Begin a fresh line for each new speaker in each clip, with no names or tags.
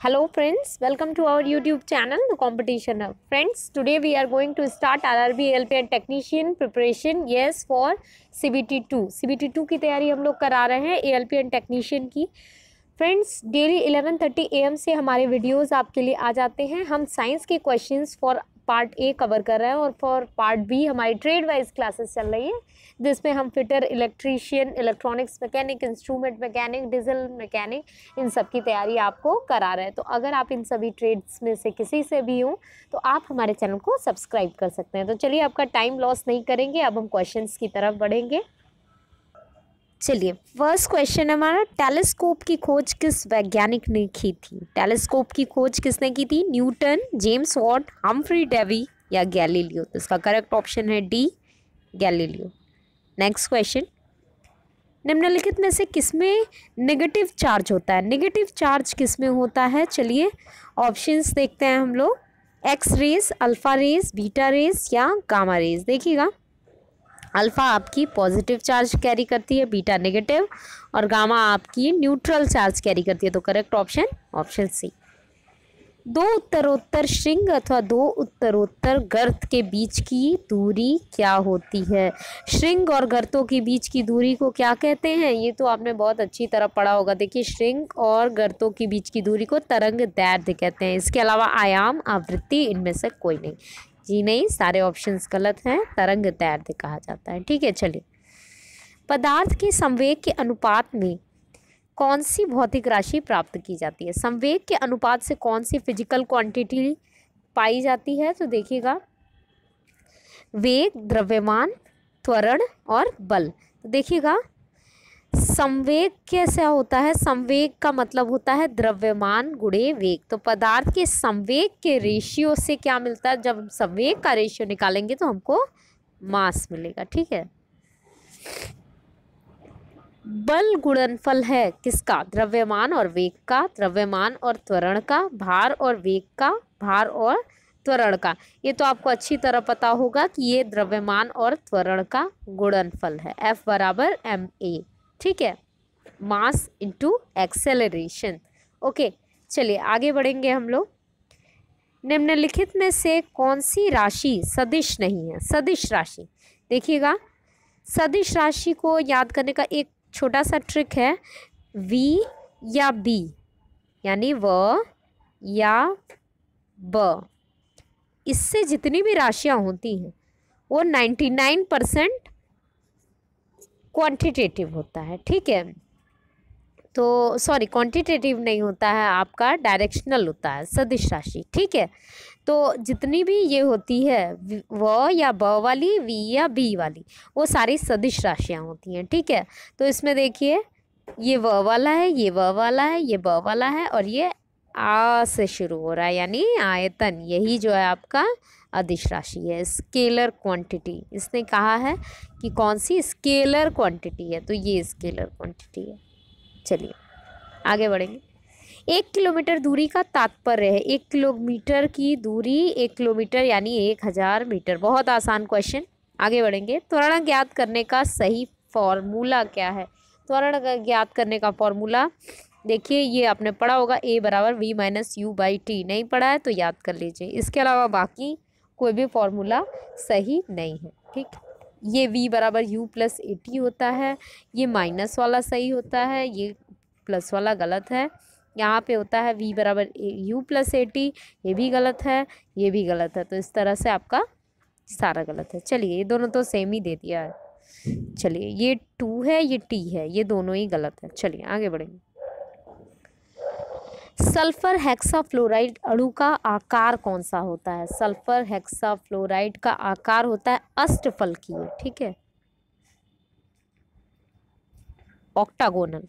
Hello friends, welcome to our YouTube channel, The Competition Hub. Friends, today we are going to start RRB ALP and Technician preparation, yes, for CBT 2. CBT 2 की तैयारी हम लोग करा रहे हैं ALP and Technician की friends daily 11:30 M से हमारे वीडियोस आपके लिए आ जाते हैं हम साइंस के questions for part A cover कर रहे हैं और फॉर पार्ट बी हमारी ट्रेड वाइज क्लासेस चल रही है, जिसमें हम fitter, electrician, electronics, mechanic, instrument mechanic, diesel mechanic, इन सब की तैयारी आपको करा रहे हैं। तो अगर आप इन सभी ट्रेड्स में से किसी से भी हों तो आप हमारे चैनल को सब्सक्राइब कर सकते हैं। तो चलिए, आपका टाइम लॉस नहीं करेंगे, अब हम क्वेश्चन की तरफ़ बढ़ेंगे। चलिए फ़र्स्ट क्वेश्चन हमारा टेलीस्कोप की खोज किस वैज्ञानिक ने की थी? टेलीस्कोप की खोज किसने की थी? Newton James Watt Humphry Davy या गैलीलियो तो इसका करेक्ट ऑप्शन है डी गैलीलियो नेक्स्ट क्वेश्चन निम्नलिखित में से किसमें नेगेटिव चार्ज होता है? नेगेटिव चार्ज किसमें होता है? चलिए ऑप्शंस देखते हैं हम लोग. X rays alpha rays beta rays या गामा रेस देखिएगा. अल्फ़ा आपकी पॉजिटिव चार्ज कैरी करती है, बीटा नेगेटिव, और गामा आपकी न्यूट्रल चार्ज कैरी करती है तो करेक्ट ऑप्शन ऑप्शन सी। दो उत्तरोत्तर श्रृंग अथवा दो उत्तरोत्तर गर्त के बीच की दूरी क्या होती है? श्रृंग और गर्तों के बीच की दूरी को क्या कहते हैं? ये तो आपने बहुत अच्छी तरह पढ़ा होगा। देखिए, श्रृंग और गर्तों के बीच की दूरी को तरंग दैर्ध्य कहते हैं। इसके अलावा आयाम, आवृत्ति, इनमें से कोई नहीं। जी नहीं, सारे ऑप्शंस गलत हैं, तरंग दैर्ध्य कहा जाता है। ठीक है, चलिए। पदार्थ के संवेग के अनुपात में कौन सी भौतिक राशि प्राप्त की जाती है? संवेग के अनुपात से कौन सी फ़िज़िकल क्वांटिटी पाई जाती है? तो देखिएगा। वेग, द्रव्यमान, त्वरण और बल। तो देखिएगा संवेग कैसा होता है? संवेग का मतलब होता है द्रव्यमान गुणे वेग। तो पदार्थ के संवेग के रेशियो से क्या मिलता है? जब हम संवेग का रेशियो निकालेंगे तो हमको मास मिलेगा, ठीक है? बल गुणनफल है किसका? द्रव्यमान और वेग का। द्रव्यमान और त्वरण का। भार और वेग का। भार और त्वरण का। ये तो आपको अच्छी तरह पता होगा कि ये द्रव्यमान और त्वरण का गुणनफल है। एफ़ बराबर एम ए ठीक है? मास इनटू एक्सेलरेशन ओके चलिए आगे बढ़ेंगे हम लोग। निम्नलिखित में से कौन सी राशि सदिश नहीं है? सदिश राशि। देखिएगा, सदिश राशि को याद करने का एक छोटा सा ट्रिक है। वी या बी यानी व या ब। इससे जितनी भी राशियाँ होती हैं, वो नाइन्टी नाइन परसेंट क्वांटिटेटिव होता है, ठीक है? तो सॉरी क्वांटिटेटिव नहीं होता है, आपका डायरेक्शनल होता है, सदिश राशि, ठीक है? तो जितनी भी ये होती है व या ब वाली, वी या बी वाली, वो सारी सदिश राशियाँ होती हैं, ठीक है? तो इसमें देखिए, ये व वाला है, ये व वाला है, ये ब वाला है और ये आ से शुरू हो रहा है, यानी आयतन, यही जो है आपका अदिश राशि है, स्केलर क्वांटिटी। इसने कहा है कि कौन सी? स्केलर क्वांटिटी है तो ये स्केलर क्वांटिटी है। चलिए, आगे बढ़ेंगे। एक किलोमीटर दूरी का तात्पर्य है। एक किलोमीटर की दूरी, एक किलोमीटर, यानी एक हज़ार मीटर। बहुत आसान क्वेश्चन आगे बढ़ेंगे। त्वरण ज्ञात करने का सही फॉर्मूला क्या है? त्वरण ज्ञात करने का फॉर्मूला देखिए, ये आपने पढ़ा होगा ए बराबर V minus U by T नहीं पढ़ा है तो याद कर लीजिए। इसके अलावा बाकी कोई भी फॉर्मूला सही नहीं है, ठीक? ये v बराबर यू प्लस ए टी होता है, ये माइनस वाला सही होता है, ये प्लस वाला गलत है। यहाँ पे होता है v बराबर यू प्लस ए टी ये भी गलत है, ये भी गलत है। तो इस तरह से आपका सारा गलत है। चलिए, ये दोनों तो सेम ही दे दिया है। चलिए, ये टू है, ये टी है, ये दोनों ही गलत है। चलिए, आगे बढ़ेंगे। सल्फ़र हेक्साफ्लोराइड अणु का आकार कौन सा होता है? सल्फ़र हेक्साफ्लोराइड का आकार होता है अष्टफल की, ठीक है? ऑक्टागोनल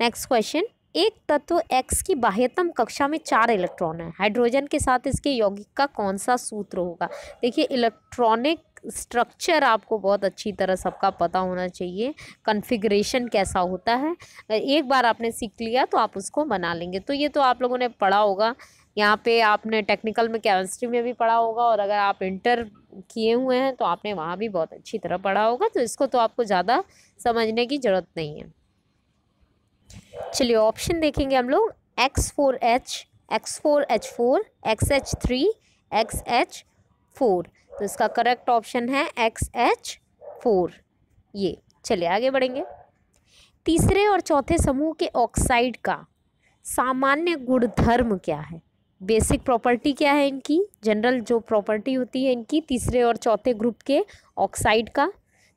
नेक्स्ट क्वेश्चन एक तत्व एक्स की बाह्यतम कक्षा में चार इलेक्ट्रॉन है। हाइड्रोजन के साथ इसके यौगिक का कौन सा सूत्र होगा? देखिए, इलेक्ट्रॉनिक स्ट्रक्चर आपको बहुत अच्छी तरह सबका पता होना चाहिए। कन्फिग्रेशन कैसा होता है। एक बार आपने सीख लिया तो आप उसको बना लेंगे। तो ये तो आप लोगों ने पढ़ा होगा। यहाँ पे आपने टेक्निकल में, केमिस्ट्री में भी पढ़ा होगा और अगर आप इंटर किए हुए हैं तो आपने वहाँ भी बहुत अच्छी तरह पढ़ा होगा। तो इसको तो आपको ज़्यादा समझने की ज़रूरत नहीं है। चलिए ऑप्शन देखेंगे हम लोग. X four H X four H four X H three X H four तो इसका करेक्ट ऑप्शन है एक्स एच फोर ये, चलिए आगे बढ़ेंगे. तीसरे और चौथे समूह के ऑक्साइड का सामान्य गुणधर्म क्या है? बेसिक प्रॉपर्टी क्या है इनकी? जनरल जो प्रॉपर्टी होती है इनकी, तीसरे और चौथे ग्रुप के ऑक्साइड का.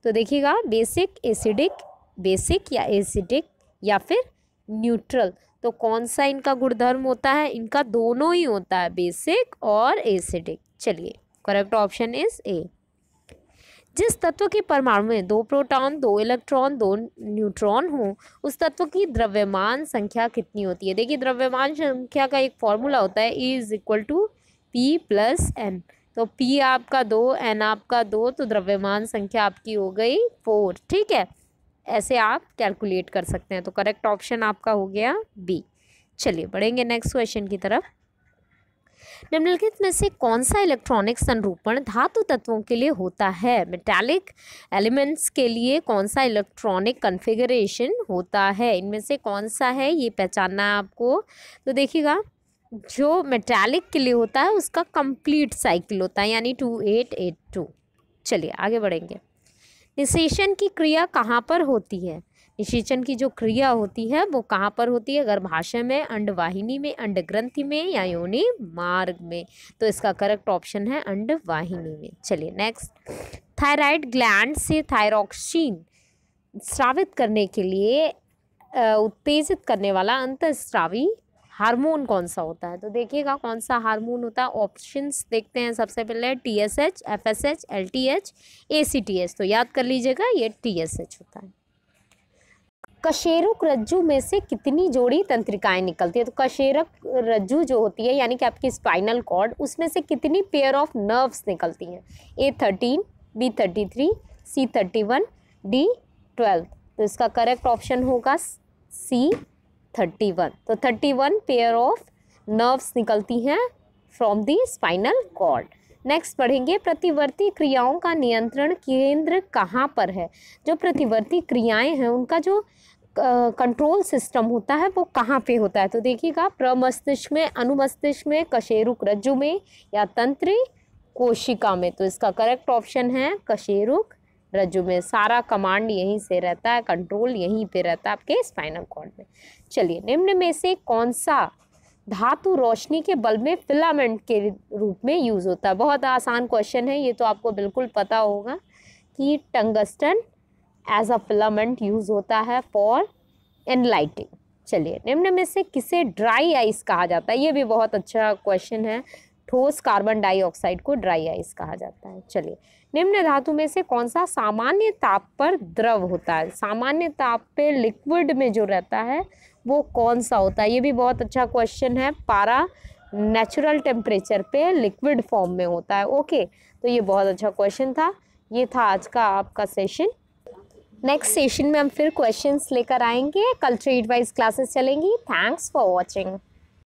तो देखिएगा बेसिक एसिडिक बेसिक या एसिडिक या फिर न्यूट्रल। तो कौन सा इनका गुणधर्म होता है? इनका दोनों ही होता है, बेसिक और एसिडिक। चलिए, करेक्ट ऑप्शन इज़ ए। जिस तत्व के परमाणु में दो प्रोटॉन, दो इलेक्ट्रॉन, दो न्यूट्रॉन हो, उस तत्व की द्रव्यमान संख्या कितनी होती है? देखिए, द्रव्यमान संख्या का एक फॉर्मूला होता है E is equal to P plus N. तो पी आपका दो, एन आपका दो तो द्रव्यमान संख्या आपकी हो गई फोर, ठीक है? ऐसे आप कैलकुलेट कर सकते हैं। तो करेक्ट ऑप्शन आपका हो गया बी चलिए, बढ़ेंगे नेक्स्ट क्वेश्चन की तरफ़। निम्नलिखित में से कौन सा इलेक्ट्रॉनिक संरूपण धातु तत्वों के लिए होता है? मेटालिक एलिमेंट्स के लिए कौन सा इलेक्ट्रॉनिक कन्फिगरेशन होता है? इनमें से कौन सा है? ये पहचानना है आपको। तो देखिएगा, जो मेटालिक के लिए होता है, उसका कंप्लीट साइकिल होता है, यानी टू एट एट टू चलिए, आगे बढ़ेंगे। निशेषण की क्रिया कहाँ पर होती है? निषेचन की जो क्रिया होती है, वो कहाँ पर होती है? गर्भाशय में, अंडवाहिनी में, अंडग्रंथि में या योनि मार्ग में तो इसका करेक्ट ऑप्शन है अंडवाहिनी में। चलिए नेक्स्ट थायराइड ग्लैंड से थायरोक्सिन स्रावित करने के लिए उत्तेजित करने वाला अंतस्रावी हार्मोन कौन सा होता है? तो देखिएगा कौन सा हार्मोन होता है? ऑप्शंस देखते हैं सबसे पहले T S H F S H L T H A C T H तो याद कर लीजिएगा, ये टी एस एच होता है। कशेरुक रज्जु में से कितनी जोड़ी तंत्रिकाएँ निकलती है? तो कशेरक रज्जु जो होती है, यानी कि आपकी स्पाइनल कॉर्ड उसमें से कितनी पेयर ऑफ़ नर्व्स निकलती हैं? A thirteen B thirty three C thirty one D twelve तो इसका करेक्ट ऑप्शन होगा सी थर्टी वन। तो thirty one pair of nerves निकलती हैं from the spinal cord next पढ़ेंगे प्रतिवर्ती क्रियाओं का नियंत्रण केंद्र कहाँ पर है? जो प्रतिवर्ती क्रियाएँ हैं उनका जो कंट्रोल uh, सिस्टम होता है वो कहाँ पे होता है? तो देखिएगा प्रमस्तिष्क में अनुमस्तिष्क में कशेरुक रज्जु में या तंत्री कोशिका में। तो इसका करेक्ट ऑप्शन है कशेरुक रज्जु में सारा कमांड यहीं से रहता है कंट्रोल यहीं पे रहता है आपके स्पाइनल कॉर्ड में। चलिए, निम्न में से कौन सा धातु रोशनी के बल्ब में फिलामेंट के रूप में यूज़ होता है? बहुत आसान क्वेश्चन है, ये तो आपको बिल्कुल पता होगा कि tungsten as a filament use होता है फॉर एनलाइटिंग चलिए, निम्न में से किसे ड्राई आइस कहा जाता है? ये भी बहुत अच्छा क्वेश्चन है। ठोस कार्बन डाइऑक्साइड को ड्राई आइस कहा जाता है। चलिए, निम्न धातु में से कौन सा सामान्य ताप पर द्रव होता है? सामान्य ताप पे लिक्विड में जो रहता है, वो कौन सा होता है? ये भी बहुत अच्छा क्वेश्चन है। पारा नेचुरल टेम्परेचर पे लिक्विड फॉर्म में होता है। ओके तो ये बहुत अच्छा क्वेश्चन था। ये था आज का आपका सेशन नेक्स्ट सेशन में हम फिर क्वेश्चंस लेकर आएँगे। कल ट्रेड वाइज क्लासेस चलेंगी। Thanks for watching